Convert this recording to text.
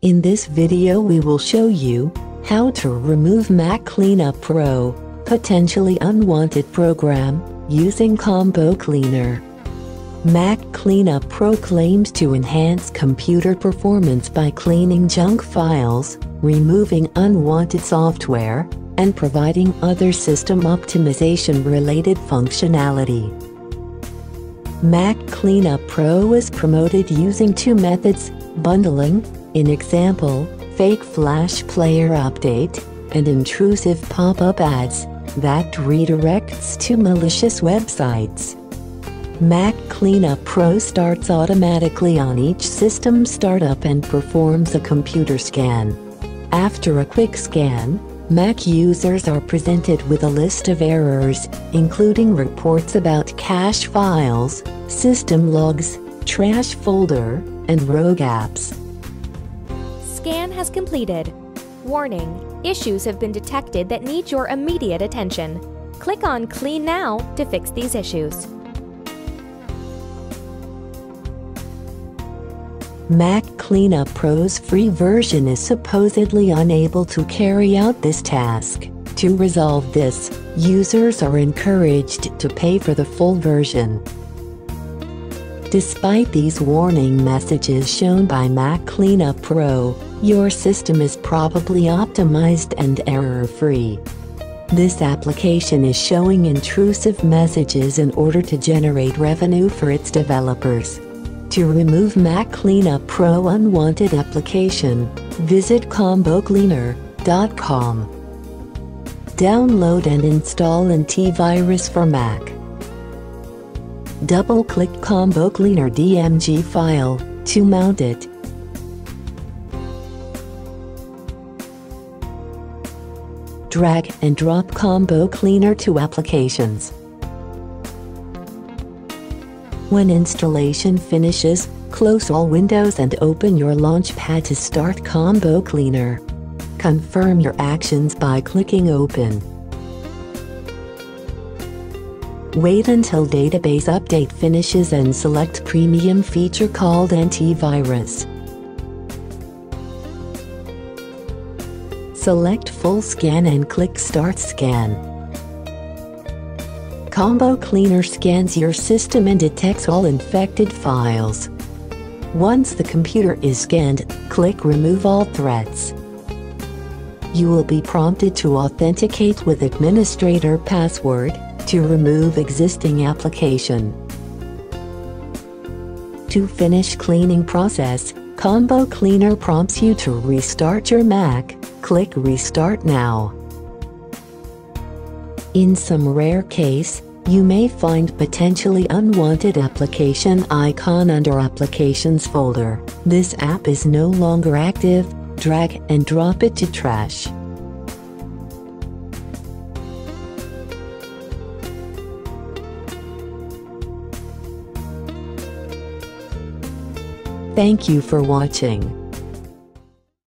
In this video we will show you how to remove Mac Cleanup Pro, potentially unwanted program, using Combo Cleaner. Mac Cleanup Pro claims to enhance computer performance by cleaning junk files, removing unwanted software, and providing other system optimization related functionality. Mac Cleanup Pro is promoted using two methods, bundling, in example, fake flash player update, and intrusive pop-up ads that redirects to malicious websites. Mac Cleanup Pro starts automatically on each system startup and performs a computer scan. After a quick scan, Mac users are presented with a list of errors, including reports about cache files, system logs, trash folder, and rogue apps. Scan has completed. Warning, issues have been detected that need your immediate attention. Click on Clean Now to fix these issues. Mac Cleanup Pro's free version is supposedly unable to carry out this task. To resolve this, users are encouraged to pay for the full version. Despite these warning messages shown by Mac Cleanup Pro, your system is probably optimized and error-free. This application is showing intrusive messages in order to generate revenue for its developers. To remove Mac Cleanup Pro unwanted application, visit combocleaner.com. Download and install antivirus for Mac. Double-click Combo Cleaner DMG file to mount it. Drag and drop Combo Cleaner to applications. When installation finishes, close all windows and open your Launchpad to start Combo Cleaner. Confirm your actions by clicking Open. Wait until database update finishes and select premium feature called antivirus. Select full scan and click start scan. Combo Cleaner scans your system and detects all infected files. Once the computer is scanned, click Remove All Threats. You will be prompted to authenticate with administrator password to remove existing application. To finish cleaning process, Combo Cleaner prompts you to restart your Mac, click Restart Now. In some rare case, you may find potentially unwanted application icon under Applications folder. This app is no longer active, drag and drop it to trash. Thank you for watching.